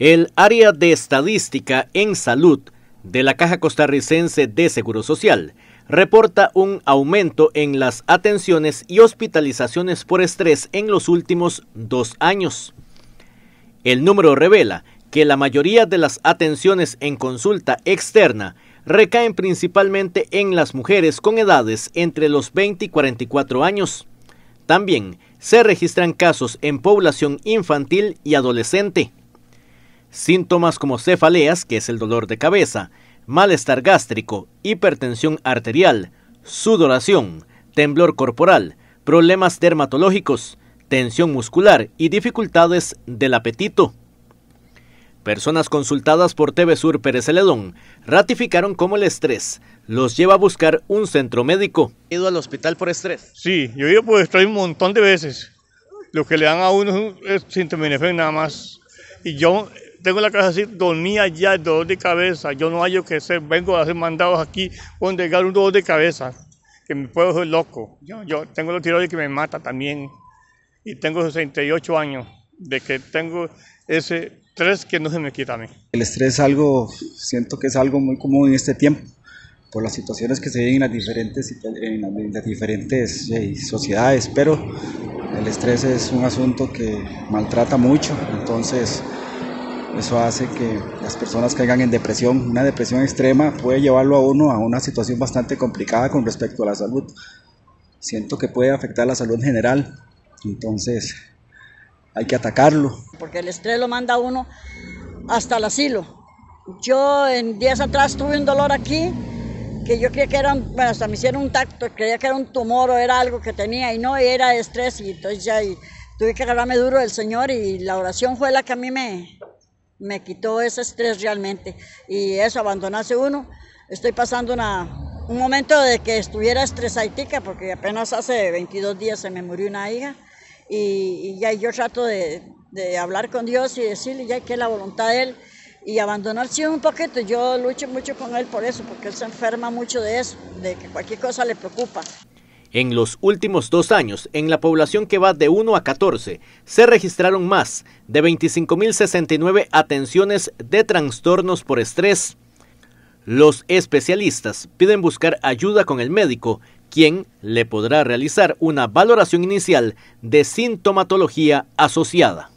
El área de estadística en salud de la Caja Costarricense de Seguro Social reporta un aumento en las atenciones y hospitalizaciones por estrés en los últimos dos años. El número revela que la mayoría de las atenciones en consulta externa recaen principalmente en las mujeres con edades entre los 20 y 44 años. También se registran casos en población infantil y adolescente. Síntomas como cefaleas, que es el dolor de cabeza, malestar gástrico, hipertensión arterial, sudoración, temblor corporal, problemas dermatológicos, tensión muscular y dificultades del apetito. Personas consultadas por TV Sur Pérez Celedón ratificaron cómo el estrés los lleva a buscar un centro médico. ¿Ha ido al hospital por estrés? Sí, yo he ido por estrés un montón de veces. Lo que le dan a uno es sintominefén nada más. Y yo tengo la casa así, dormía ya, el dolor de cabeza. Yo no hallo que hacer, vengo a hacer mandados aquí, puedo llegar un dolor de cabeza, que me puedo hacer loco. Yo, yo tengo los tiroides que me mata también. Y tengo 68 años de que tengo ese estrés que no se me quita a mí. El estrés es algo, siento que es algo muy común en este tiempo por las situaciones que se viven en las diferentes, en las diferentes eh, sociedades, pero el estrés es un asunto que maltrata mucho, entonces eso hace que las personas caigan en depresión. Una depresión extrema puede llevarlo a uno a una situación bastante complicada con respecto a la salud. Siento que puede afectar la salud en general. Entonces hay que atacarlo. Porque el estrés lo manda a uno hasta el asilo. Yo en días atrás tuve un dolor aquí que yo creía que era, bueno, hasta me hicieron un tacto, creía que era un tumor o era algo que tenía y no, era estrés y entonces ya tuve que agarrarme duro del Señor y la oración fue la que a mí me, me quitó ese estrés realmente. Y eso, abandonarse uno. Estoy pasando una, un momento de que estuviera estresaitica, porque apenas hace 22 días se me murió una hija. Y, ya yo trato de, de, hablar con Dios y decirle ya que la voluntad de Él y abandonarse un poquito. Yo lucho mucho con Él por eso, porque Él se enferma mucho de eso, de que cualquier cosa le preocupa. En los últimos dos años, en la población que va de 1 a 14, se registraron más de 25.069 atenciones de trastornos por estrés. Los especialistas piden buscar ayuda con el médico, quien le podrá realizar una valoración inicial de sintomatología asociada.